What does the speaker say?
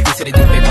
Dice de tu bebé